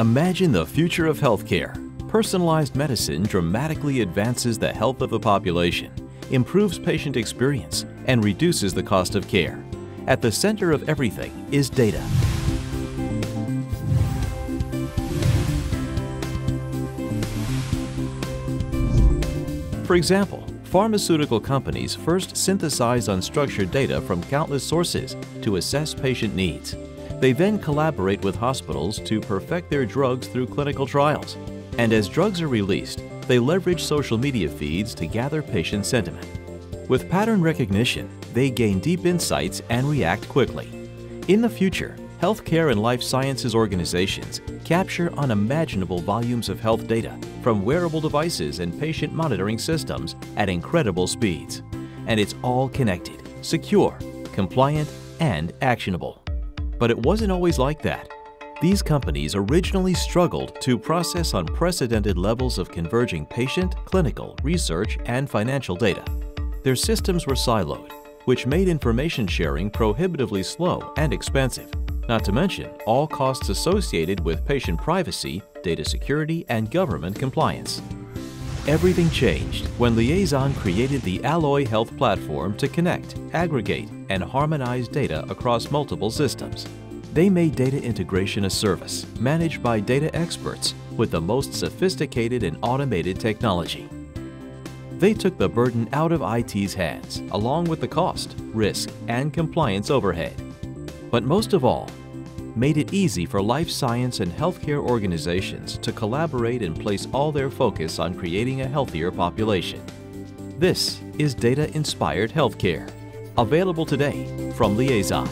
Imagine the future of healthcare. Personalized medicine dramatically advances the health of the population, improves patient experience, and reduces the cost of care. At the center of everything is data. For example, pharmaceutical companies first synthesize unstructured data from countless sources to assess patient needs. They then collaborate with hospitals to perfect their drugs through clinical trials. And as drugs are released, they leverage social media feeds to gather patient sentiment. With pattern recognition, they gain deep insights and react quickly. In the future, healthcare and life sciences organizations capture unimaginable volumes of health data from wearable devices and patient monitoring systems at incredible speeds. And it's all connected, secure, compliant, and actionable. But it wasn't always like that. These companies originally struggled to process unprecedented levels of converging patient, clinical, research, and financial data. Their systems were siloed, which made information sharing prohibitively slow and expensive, not to mention all costs associated with patient privacy, data security, and government compliance. Everything changed when Liaison created the Alloy Health platform to connect, aggregate, and harmonize data across multiple systems. They made data integration a service managed by data experts with the most sophisticated and automated technology. They took the burden out of IT's hands, along with the cost, risk, and compliance overhead. But most of all, made it easy for life science and healthcare organizations to collaborate and place all their focus on creating a healthier population. This is Data Inspired Healthcare, available today from Liaison.